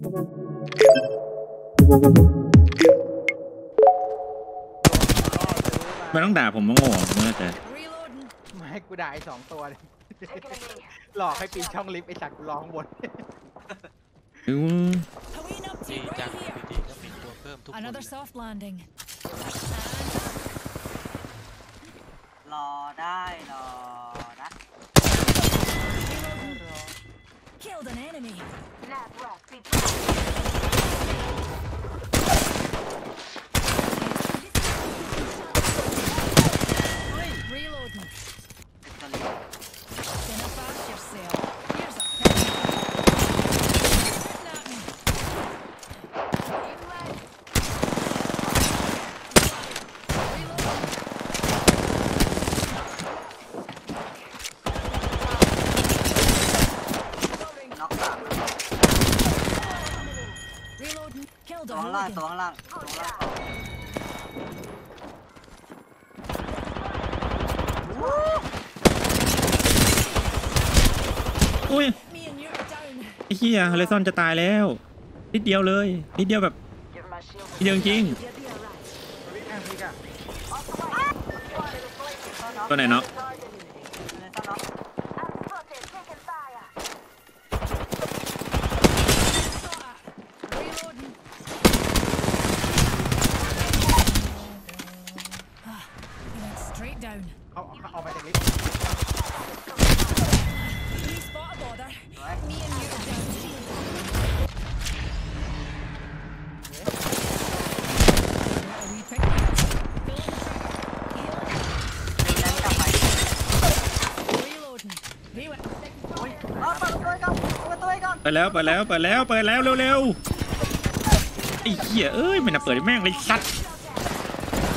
มันต้องด่าผมั้งโง่เมื่อแต่ม่ให้กูด่าไอ้สองตัวเลยหลอกให้ปีนช่องลิฟต์ไอ้สัตว์กูร้องบนดีจังดีก็ีตัวเพิ่มทุกคน รอได้รอ Killed an enemy. Reloading. สองล่างตัวล่างล่างอุ้ยไอ้เหี้ยฮาริซอนจะตายแล้ว นิดเดียวเลย นิดเดียวแบบเดียวจริงตัวไหนเนาะเขาเอาไปจากลิฟต์ไปเอไปแล้วไปแล้วไปแล้วไปแล้วเร็วๆไอ้เหี้ยเอ้ยไม่น่าเปิดแม่งเลยสัตว์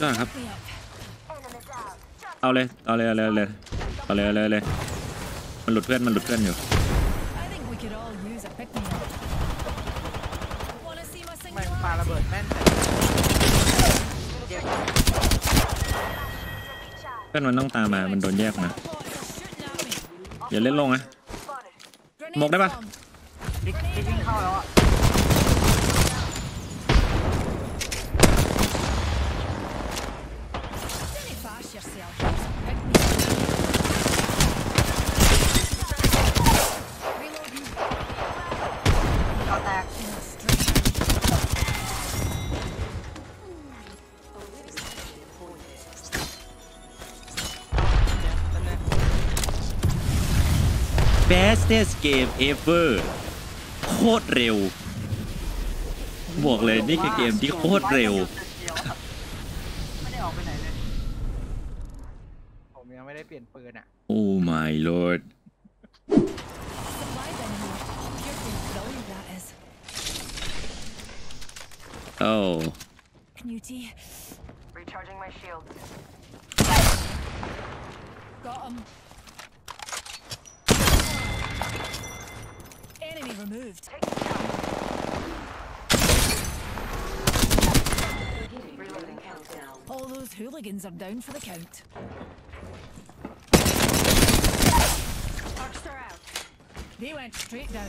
จ้าครับ เอาเลย เอาเลยเอาเลยเอาเลยเอาเลยเอาเลยเลย มันหลุดเพื่อน มันหลุดเพื่อนอยู่ไม่ปาระเบิดแม่นเพื่อนมันต้องตามมามันโดนแยกมาอย่าเล่นลงนะหมกได้ปะวิ่งเข้าแล้วอะ fastest game ever โคตรเร็วบอกเลยนี่คือเกมที่โคตรเร็วไม่ได้ออกไปไหนเลยผมยังไม่ได้เปลี่ยนปืนอ่ะโอ้ my lord โอ้ Recharging my shield. Got him. Enemy removed. All those hooligans are down for the count. They went straight down.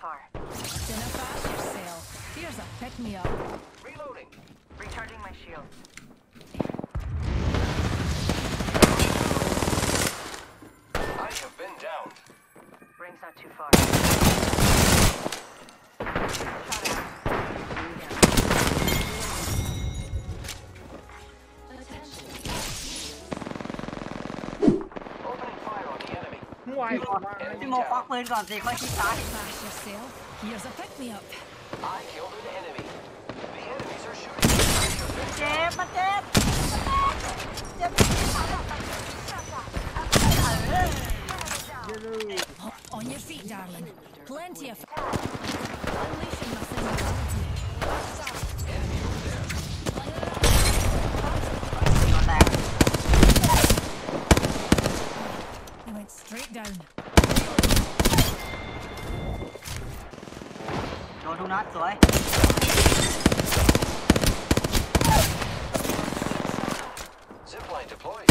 far. In a faster sail. Here's a pick-me-up. Reloading. Recharging my shield. I have been down. Ring's not too far. ก่อนพี่โมควักปืนก่อนสิค่อยคิดซ้าย Flash yourself. Here's I killed an enemy. The enemies are shooting. เจ็บมาเจ็บเจ็บไม่ได้ On your feet, darling. Plenty of. Unleashing my singularity. Straight down. โดนทุกนัดสวย Zipline deployed.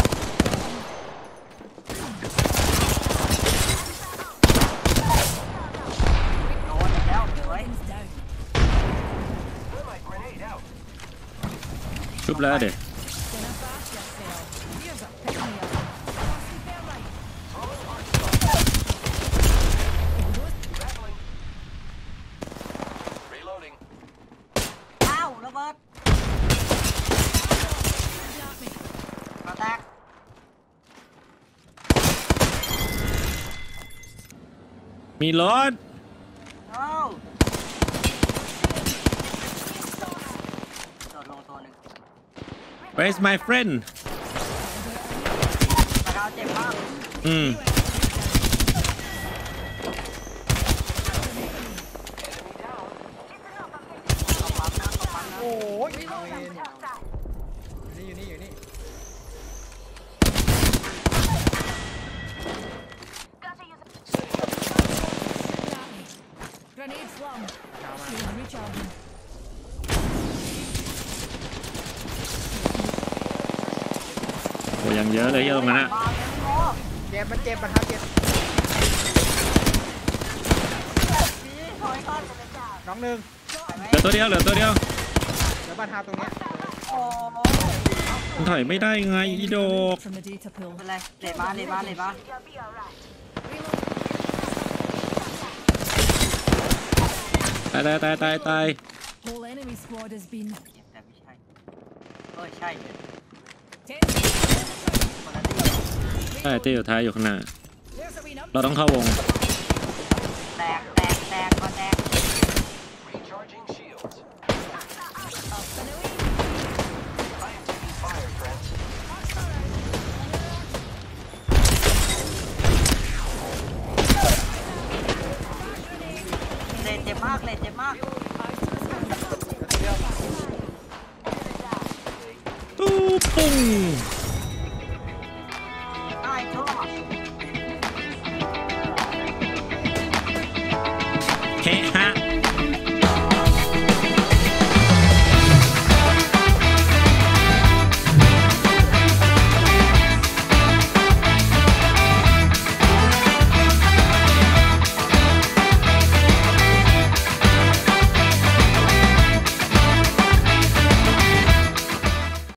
โดนอีกแล้วสวย Thermite grenade out. ชุบแล้วเด็ก Me lord? Where's my friend? Hmm. โอ้ยังเยอะเลยเยอะมันอะเจ็บมันเจ็บมันครับเจ็บน้องหนึ่งเหลือตัวเดียวเหลือตัวเดียวเหลือบ้านฮาตรงเนี้ยมันถอยไม่ได้ไงอีโดกเป็นไรเลยบ้านเลยบ้านเลยบ้านตายตายตายตายตายต่ใช่เอยตายต้อยู่ท้ายอยู่ข้างหน้า เราต้องเข้าวงแตกแตกแตกก็แตเลนเจ็บมากเลยเจ็บมากตู้ปุ้ง